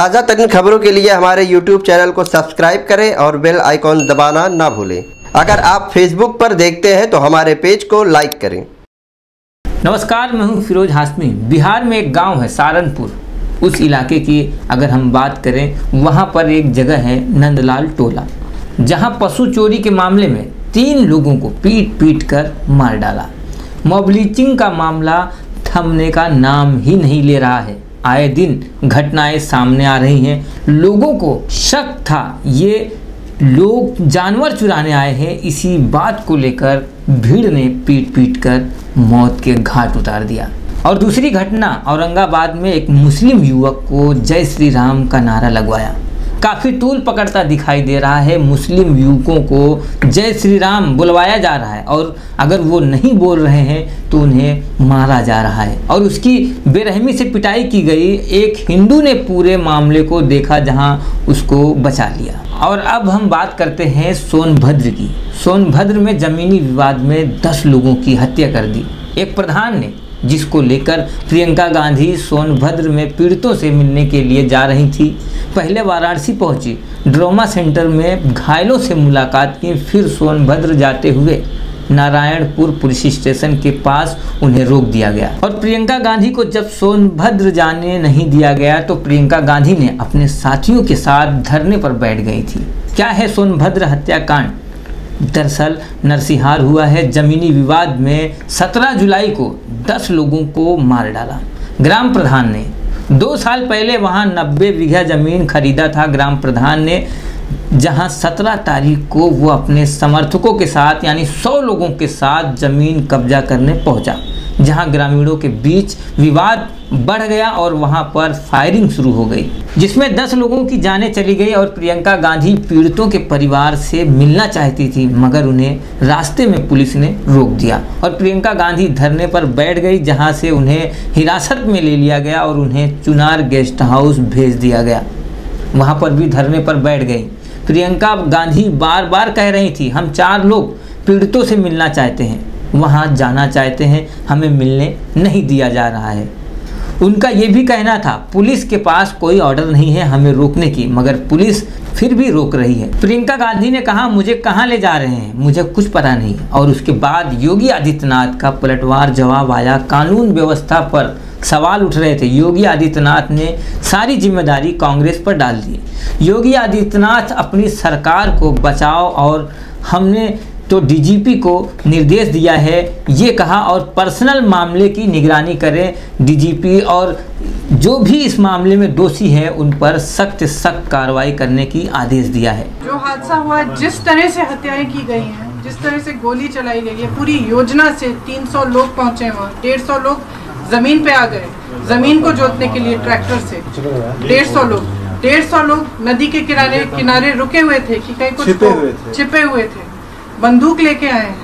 ताज़ा तरीन खबरों के लिए हमारे YouTube चैनल को सब्सक्राइब करें और बेल आइकॉन दबाना ना भूलें। अगर आप Facebook पर देखते हैं तो हमारे पेज को लाइक करें। नमस्कार, मैं हूँ फिरोज हाशमी। बिहार में एक गाँव है, सहारनपुर। उस इलाके की अगर हम बात करें, वहाँ पर एक जगह है, नंदलाल टोला, जहाँ पशु चोरी के मामले में तीन लोगों को पीट पीट कर मार डाला। मोबलीचिंग का मामला थमने का नाम ही नहीं ले रहा है। आए दिन घटनाएँ सामने आ रही हैं। लोगों को शक था। ये लोग जानवर चुराने आए हैं। इसी बात को लेकर भीड़ ने पीट पीट कर मौत के घाट उतार दिया। और दूसरी घटना, औरंगाबाद में एक मुस्लिम युवक को जय श्री राम का नारा लगवाया। काफ़ी तूल पकड़ता दिखाई दे रहा है मुस्लिम युवकों को। जय श्री राम बुलवाया जा रहा है और अगर वो नहीं बोल रहे हैं तो उन्हें मारा जा रहा है। और उसकी बेरहमी से पिटाई की गई एक हिंदू ने पूरे मामले को देखा जहाँ उसको बचा लिया। और अब हम बात करते हैं सोनभद्र की। सोनभद्र में ज़मीनी विवाद में दस लोगों की हत्या कर दी। एक प्रधान ने, जिसको लेकर प्रियंका गांधी सोनभद्र में पीड़ितों से मिलने के लिए जा रही थी, पहले वाराणसी पहुँची। ड्रोमा सेंटर में घायलों से मुलाकात की, फिर सोनभद्र जाते हुए नारायणपुर पुलिस स्टेशन के पास उन्हें रोक दिया गया। और प्रियंका गांधी को जब सोनभद्र जाने नहीं दिया गया तो प्रियंका गांधी ने अपने साथियों के साथ धरने पर बैठ गई थी। क्या है सोनभद्र हत्याकांड? दरअसल नरसिंहार हुआ है जमीनी विवाद में 17 जुलाई को 10 लोगों को मार डाला। ग्राम प्रधान ने दो साल पहले वहाँ 90 बीघा ज़मीन खरीदा था। ग्राम प्रधान ने जहाँ 17 तारीख को वो अपने समर्थकों के साथ, यानी 100 लोगों के साथ ज़मीन कब्जा करने पहुँचा। जहाँ ग्रामीणों के बीच विवाद बढ़ गया और वहाँ पर फायरिंग शुरू हो गई, जिसमें 10 लोगों की जानें चली गई और प्रियंका गांधी पीड़ितों के परिवार से मिलना चाहती थी, मगर उन्हें रास्ते में पुलिस ने रोक दिया और प्रियंका गांधी धरने पर बैठ गई, जहाँ से उन्हें हिरासत में ले लिया गया और उन्हें चुनार गेस्ट हाउस भेज दिया गया। वहाँ पर भी धरने पर बैठ गई। प्रियंका गांधी बार बार कह रही थी, हम चार लोग पीड़ितों से मिलना चाहते हैं। वहाँ जाना चाहते हैं, हमें मिलने नहीं दिया जा रहा है। उनका ये भी कहना था, पुलिस के पास कोई ऑर्डर नहीं है हमें रोकने की, मगर पुलिस फिर भी रोक रही है। प्रियंका गांधी ने कहा, मुझे कहाँ ले जा रहे हैं? मुझे कुछ पता नहीं। और उसके बाद योगी आदित्यनाथ का पलटवार जवाब आया। कानून व्यवस्था पर सवाल उठ रहे थे। योगी आदित्यनाथ ने सारी ज़िम्मेदारी कांग्रेस पर डाल दी। योगी आदित्यनाथ अपनी सरकार को बचाओ और हमने तो डीजीपी को निर्देश दिया है ये कहा और पर्सनल मामले की निगरानी करें डीजीपी और जो भी इस मामले में दोषी है उन पर सख्त सख्त कार्रवाई करने की आदेश दिया है। जो हादसा हुआ जिस तरह से हत्याएँ की गई हैं जिस तरह से गोली चलाई गई है पूरी योजना से 300 लोग पहुँचे वहाँ डेढ़ सौ लोग ज़मीन पे आ गए। ज़मीन को जोतने के लिए ट्रैक्टर से। डेढ़ सौ लोग डेढ़ सौ लोग नदी के किनारे किनारे रुके हुए थे कि कहीं कुछ छिपे हुए थे। बंदूक लेके आए।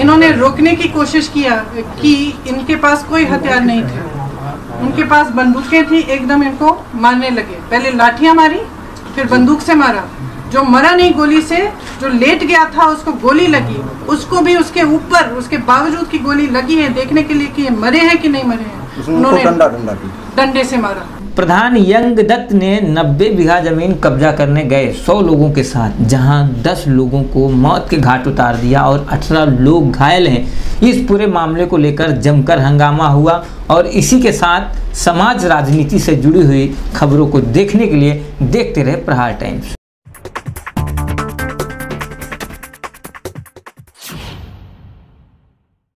इन्होंने रोकने की कोशिश किया कि इनके पास कोई हथियार नहीं थे। उनके पास बंदूकें थी एकदम इनको मारने लगे। पहले लाठियाँ मारी फिर बंदूक से मारा। जो मरा नहीं गोली से जो लेट गया था उसको गोली लगी। उसको भी उसके ऊपर उसके बावजूद की गोली लगी है देखने के लिए कि ये मरे हैं कि नहीं मरे हैं की डंडे से मारा। प्रधान यंग दत्त ने 90 बीघा ज़मीन कब्जा करने गए 100 लोगों के साथ, जहाँ 10 लोगों को मौत के घाट उतार दिया और 18 लोग घायल हैं। इस पूरे मामले को लेकर जमकर हंगामा हुआ और इसी के साथ समाज राजनीति से जुड़ी हुई खबरों को देखने के लिए देखते रहे प्रहार टाइम्स।